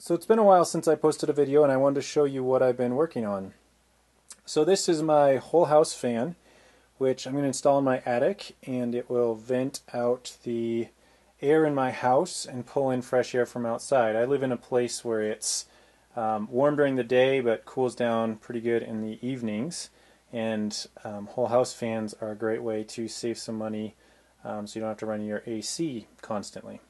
So it's been a while since I posted a video and I wanted to show you what I've been working on. So this is my whole house fan which I'm going to install in my attic and it will vent out the air in my house and pull in fresh air from outside. I live in a place where it's um, warm during the day but cools down pretty good in the evenings and um, whole house fans are a great way to save some money um, so you don't have to run your AC constantly.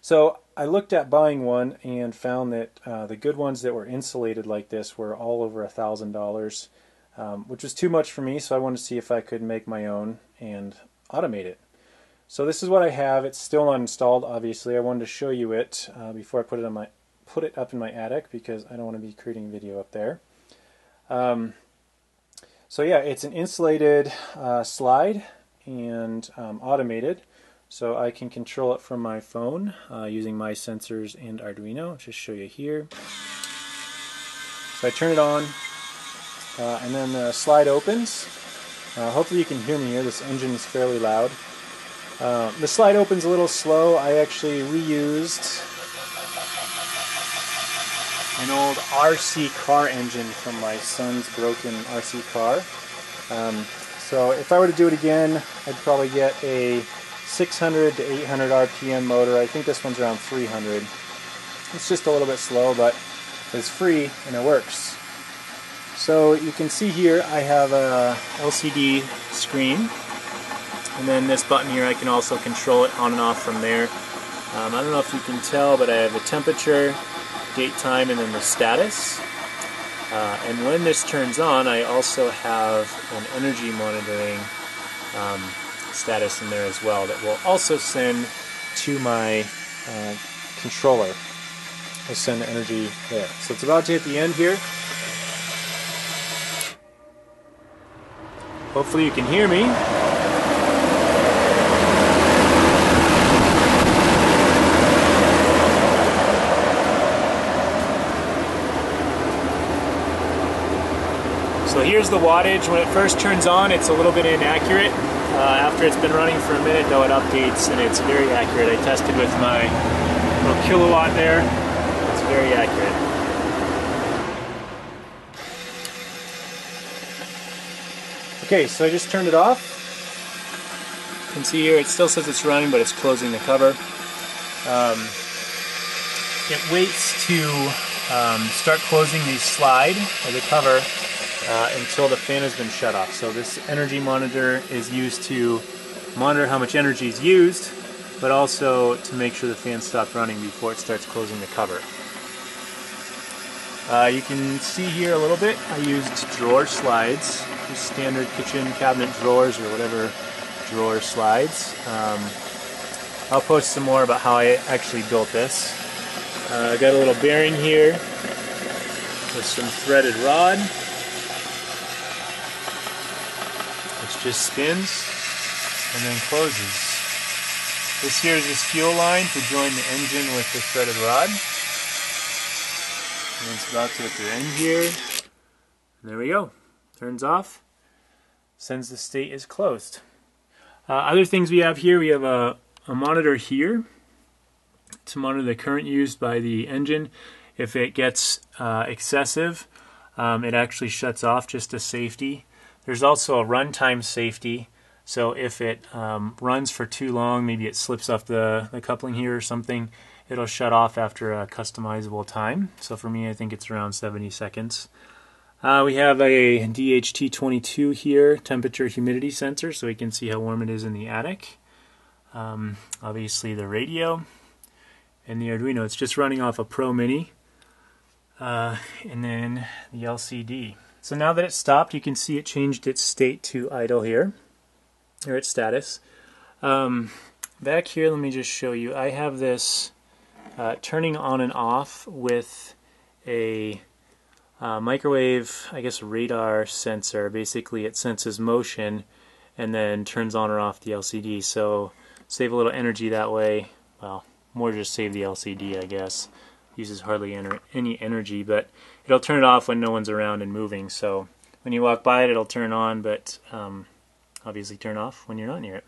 So I looked at buying one and found that uh, the good ones that were insulated like this were all over a thousand dollars, um, which was too much for me. So I wanted to see if I could make my own and automate it. So this is what I have. It's still not installed, obviously. I wanted to show you it uh, before I put it on my put it up in my attic because I don't want to be creating video up there. Um, so yeah, it's an insulated uh, slide and um, automated. So I can control it from my phone uh, using MySensors and Arduino. I'll just show you here. So I turn it on uh, and then the slide opens. Uh, hopefully you can hear me here. This engine is fairly loud. Uh, the slide opens a little slow. I actually reused an old RC car engine from my son's broken RC car. Um, so if I were to do it again, I'd probably get a 600 to 800 RPM motor. I think this one's around 300. It's just a little bit slow, but it's free and it works. So you can see here I have a LCD screen and then this button here I can also control it on and off from there. Um, I don't know if you can tell but I have the temperature, date time, and then the status. Uh, and when this turns on I also have an energy monitoring um, status in there as well that will also send to my uh, controller. Will send the energy there. So it's about to hit the end here. Hopefully you can hear me. So here's the wattage. When it first turns on, it's a little bit inaccurate. Uh, after it's been running for a minute though it updates and it's very accurate. I tested with my little Kill A Watt there. It's very accurate. Okay, so I just turned it off. You can see here it still says it's running but it's closing the cover. Um, it waits to um, start closing the slide or the cover uh, until the fan has been shut off. So this energy monitor is used to monitor how much energy is used, but also to make sure the fan stops running before it starts closing the cover. Uh, you can see here a little bit, I used drawer slides, just standard kitchen cabinet drawers or whatever drawer slides. Um, I'll post some more about how I actually built this. Uh, I got a little bearing here with some threaded rod. Just spins and then closes. This here is this fuel line to join the engine with the threaded rod. And it's about to hit the end here. And there we go. Turns off. Sends the state is closed. Uh, other things we have here, we have a, a monitor here to monitor the current used by the engine. If it gets uh, excessive, um, it actually shuts off just as safety. There's also a runtime safety. So if it um, runs for too long, maybe it slips off the, the coupling here or something, it'll shut off after a customizable time. So for me, I think it's around 70 seconds. Uh, we have a DHT22 here, temperature humidity sensor, so we can see how warm it is in the attic. Um, obviously the radio and the Arduino. It's just running off a Pro Mini. Uh, and then the LCD. So now that it's stopped, you can see it changed its state to idle here, or its status. Um, back here, let me just show you. I have this uh, turning on and off with a uh, microwave, I guess, radar sensor. Basically, it senses motion and then turns on or off the LCD. So save a little energy that way. Well, more just save the LCD, I guess uses hardly any energy, but it'll turn it off when no one's around and moving. So when you walk by it, it'll turn on, but um, obviously turn off when you're not near it.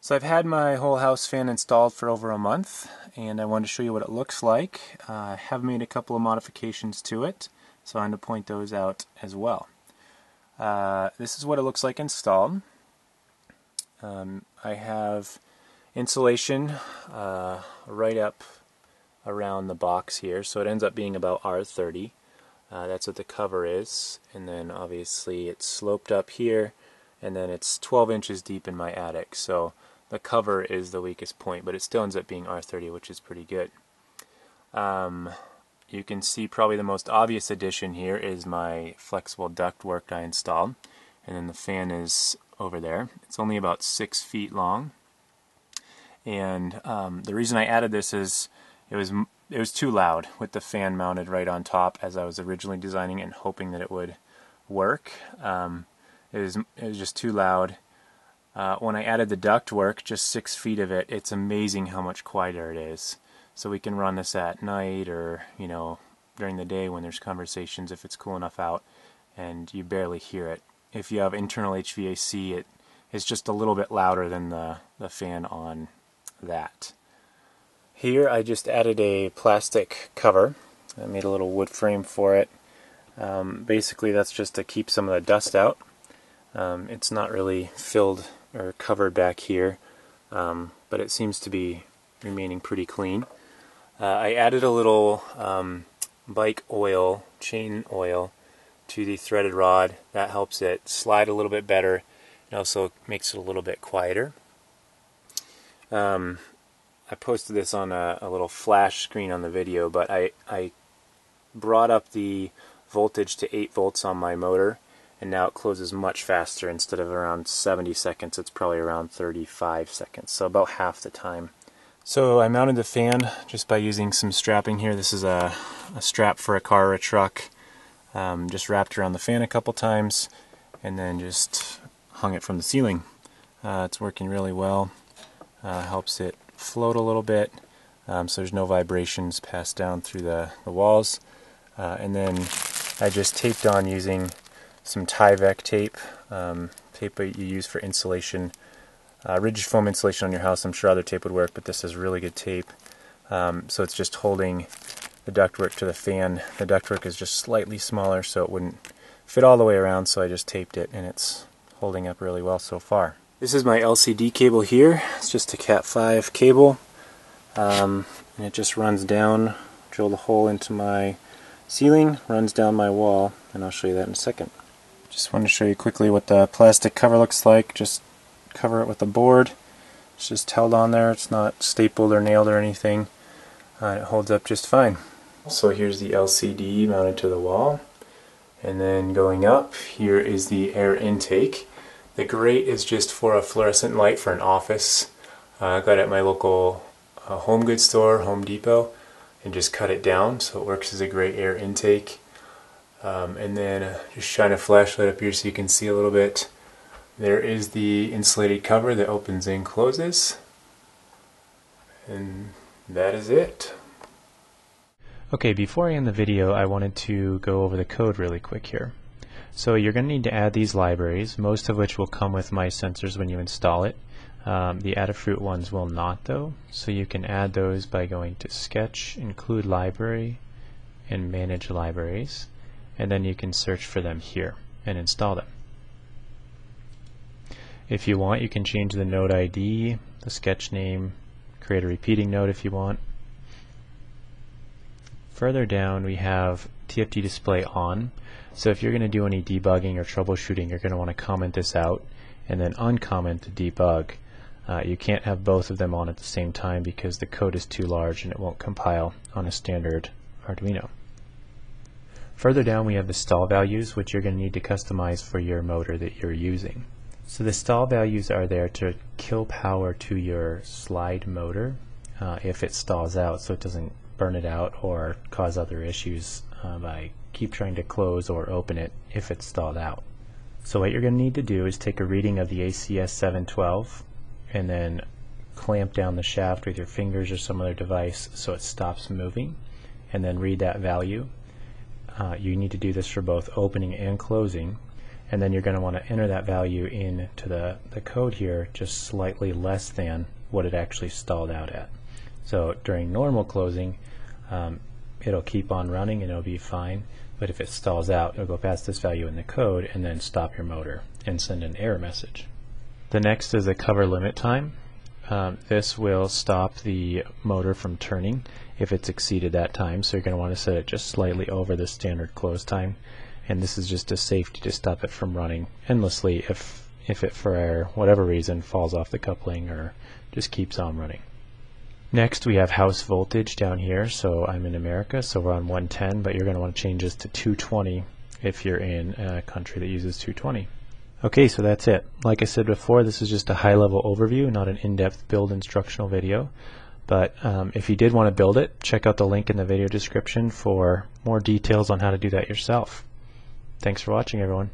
So I've had my whole house fan installed for over a month and I wanted to show you what it looks like. Uh, I have made a couple of modifications to it so I'm going to point those out as well. Uh, this is what it looks like installed. Um, I have insulation uh, right up around the box here so it ends up being about R30. Uh, that's what the cover is and then obviously it's sloped up here and then it's 12 inches deep in my attic so the cover is the weakest point, but it still ends up being R30, which is pretty good. Um, you can see probably the most obvious addition here is my flexible ductwork I installed, and then the fan is over there. It's only about six feet long, and um, the reason I added this is it was it was too loud with the fan mounted right on top as I was originally designing and hoping that it would work. Um, it was it was just too loud uh, when I added the ductwork, just six feet of it, it's amazing how much quieter it is. So we can run this at night or, you know, during the day when there's conversations if it's cool enough out and you barely hear it. If you have internal HVAC, it is just a little bit louder than the, the fan on that. Here I just added a plastic cover. I made a little wood frame for it. Um, basically that's just to keep some of the dust out. Um, it's not really filled or covered back here, um, but it seems to be remaining pretty clean. Uh, I added a little um, bike oil, chain oil, to the threaded rod. That helps it slide a little bit better and also makes it a little bit quieter. Um, I posted this on a, a, little flash screen on the video, but I, I brought up the voltage to 8 volts on my motor and now it closes much faster. Instead of around 70 seconds it's probably around 35 seconds so about half the time. So I mounted the fan just by using some strapping here. This is a, a strap for a car or a truck. Um, just wrapped around the fan a couple times and then just hung it from the ceiling. Uh, it's working really well. Uh, helps it float a little bit um, so there's no vibrations passed down through the, the walls uh, and then I just taped on using some Tyvek tape, um, tape that you use for insulation, uh, rigid foam insulation on your house. I'm sure other tape would work, but this is really good tape. Um, so it's just holding the ductwork to the fan. The ductwork is just slightly smaller, so it wouldn't fit all the way around, so I just taped it, and it's holding up really well so far. This is my LCD cable here. It's just a Cat5 cable, um, and it just runs down, drill the hole into my ceiling, runs down my wall, and I'll show you that in a second. Just want to show you quickly what the plastic cover looks like. Just cover it with a board. It's just held on there. It's not stapled or nailed or anything. Uh, it holds up just fine. So here's the LCD mounted to the wall. And then going up, here is the air intake. The grate is just for a fluorescent light for an office. Uh, I got it at my local uh, home goods store, Home Depot, and just cut it down so it works as a great air intake. Um, and then uh, just shine a flashlight up here so you can see a little bit. There is the insulated cover that opens and closes. And that is it. Okay, before I end the video, I wanted to go over the code really quick here. So you're going to need to add these libraries, most of which will come with MySensors when you install it. Um, the Adafruit ones will not though, so you can add those by going to Sketch, Include Library, and Manage Libraries and then you can search for them here and install them. If you want, you can change the node ID, the sketch name, create a repeating node if you want. Further down, we have TFT display on. So if you're going to do any debugging or troubleshooting, you're going to want to comment this out and then uncomment the debug. Uh, you can't have both of them on at the same time because the code is too large and it won't compile on a standard Arduino. Further down we have the stall values which you're going to need to customize for your motor that you're using. So the stall values are there to kill power to your slide motor uh, if it stalls out so it doesn't burn it out or cause other issues uh, by keep trying to close or open it if it's stalled out. So what you're going to need to do is take a reading of the ACS 712 and then clamp down the shaft with your fingers or some other device so it stops moving and then read that value uh, you need to do this for both opening and closing and then you're going to want to enter that value into the, the code here just slightly less than what it actually stalled out at. So during normal closing, um, it'll keep on running and it'll be fine. But if it stalls out, it'll go past this value in the code and then stop your motor and send an error message. The next is a cover limit time. Um, this will stop the motor from turning if it's exceeded that time. So you're going to want to set it just slightly over the standard close time. And this is just a safety to stop it from running endlessly if, if it, for whatever reason, falls off the coupling or just keeps on running. Next we have house voltage down here. So I'm in America, so we're on 110, but you're going to want to change this to 220 if you're in a country that uses 220. Okay, so that's it. Like I said before, this is just a high-level overview, not an in-depth build instructional video. But um, if you did want to build it, check out the link in the video description for more details on how to do that yourself. Thanks for watching, everyone.